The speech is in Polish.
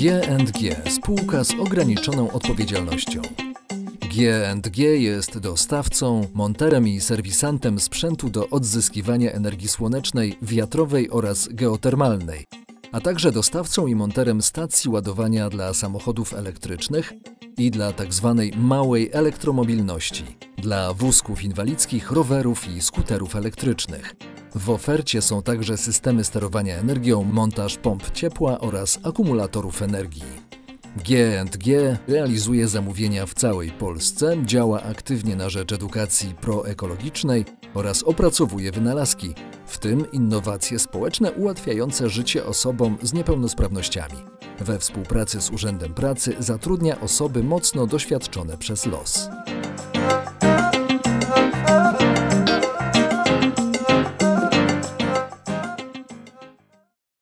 G&G spółka z ograniczoną odpowiedzialnością. G&G jest dostawcą, monterem i serwisantem sprzętu do odzyskiwania energii słonecznej, wiatrowej oraz geotermalnej, a także dostawcą i monterem stacji ładowania dla samochodów elektrycznych i dla tzw. małej elektromobilności, dla wózków inwalidzkich, rowerów i skuterów elektrycznych. W ofercie są także systemy sterowania energią, montaż pomp ciepła oraz akumulatorów energii. G&G realizuje zamówienia w całej Polsce, działa aktywnie na rzecz edukacji proekologicznej oraz opracowuje wynalazki, w tym innowacje społeczne ułatwiające życie osobom z niepełnosprawnościami. We współpracy z Urzędem Pracy zatrudnia osoby mocno doświadczone przez los.